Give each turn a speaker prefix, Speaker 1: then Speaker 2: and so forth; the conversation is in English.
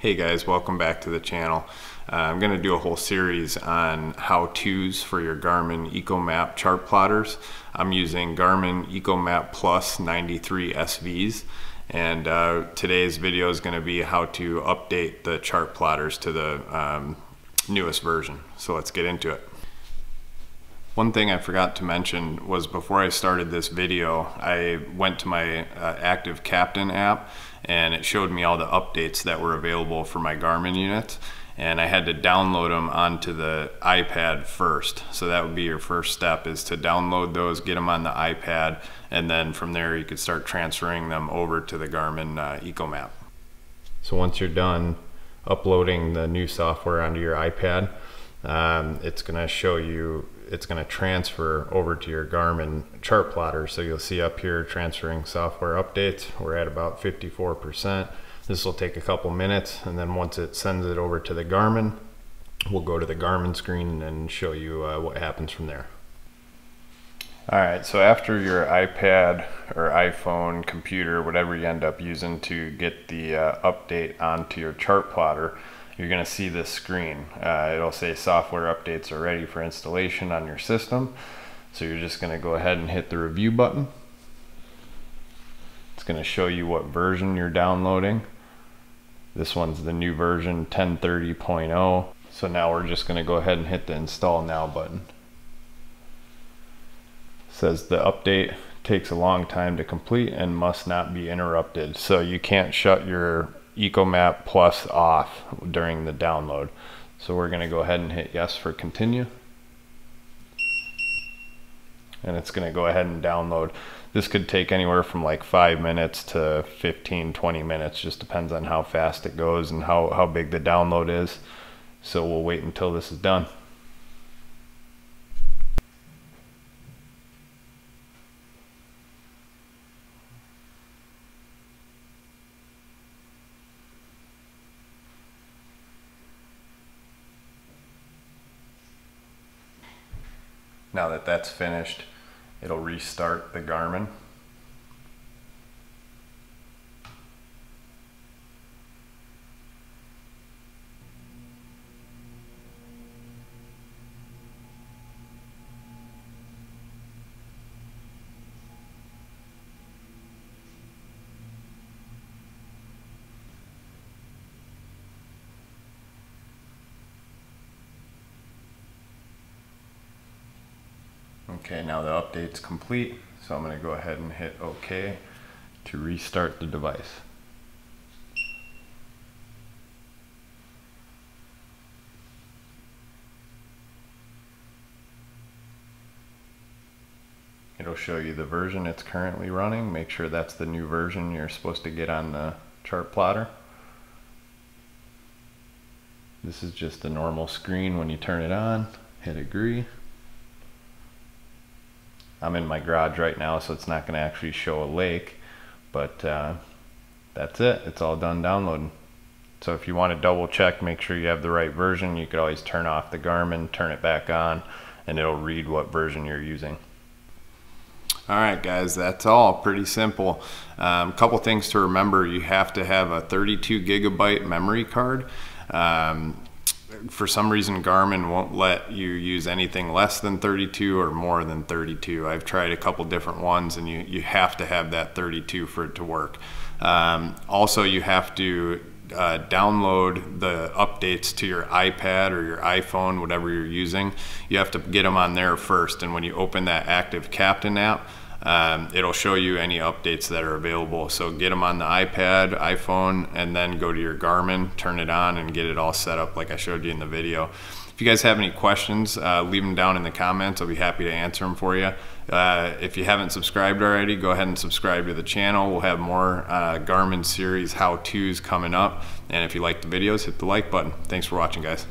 Speaker 1: Hey guys, welcome back to the channel. Uh, I'm going to do a whole series on how-tos for your Garmin Echomap chart plotters. I'm using Garmin Echomap Plus 93 SVs and uh, today's video is going to be how to update the chart plotters to the um, newest version. So let's get into it. One thing I forgot to mention was before I started this video, I went to my uh, Active Captain app and it showed me all the updates that were available for my Garmin units and I had to download them onto the iPad first. So that would be your first step is to download those, get them on the iPad, and then from there you could start transferring them over to the Garmin uh, Echomap. So once you're done uploading the new software onto your iPad, um, it's going to show you it's going to transfer over to your Garmin chart plotter. So you'll see up here transferring software updates. We're at about 54%. This will take a couple minutes and then once it sends it over to the Garmin, we'll go to the Garmin screen and show you uh, what happens from there. All right, so after your iPad or iPhone, computer, whatever you end up using to get the uh, update onto your chart plotter, you're going to see this screen. Uh, it'll say software updates are ready for installation on your system. So you're just going to go ahead and hit the review button. It's going to show you what version you're downloading. This one's the new version 1030.0. So now we're just going to go ahead and hit the install now button. It says the update takes a long time to complete and must not be interrupted. So you can't shut your Echomap Plus off during the download. So we're going to go ahead and hit yes for continue. And it's going to go ahead and download. This could take anywhere from like five minutes to 15, 20 minutes. Just depends on how fast it goes and how, how big the download is. So we'll wait until this is done. Now that that's finished, it'll restart the Garmin. Okay, now the update's complete, so I'm going to go ahead and hit OK to restart the device. It'll show you the version it's currently running. Make sure that's the new version you're supposed to get on the chart plotter. This is just the normal screen when you turn it on. Hit agree. I'm in my garage right now, so it's not going to actually show a lake, but uh, that's it. It's all done downloading. So if you want to double check, make sure you have the right version. You could always turn off the Garmin, turn it back on, and it'll read what version you're using. All right, guys, that's all pretty simple. A um, couple things to remember. You have to have a 32 gigabyte memory card. Um, for some reason Garmin won't let you use anything less than 32 or more than 32. I've tried a couple different ones and you, you have to have that 32 for it to work. Um, also you have to uh, download the updates to your iPad or your iPhone, whatever you're using. You have to get them on there first and when you open that Active Captain app, um, it'll show you any updates that are available. So get them on the iPad, iPhone, and then go to your Garmin, turn it on, and get it all set up like I showed you in the video. If you guys have any questions, uh, leave them down in the comments. I'll be happy to answer them for you. Uh, if you haven't subscribed already, go ahead and subscribe to the channel. We'll have more uh, Garmin series how-tos coming up. And if you like the videos, hit the like button. Thanks for watching, guys.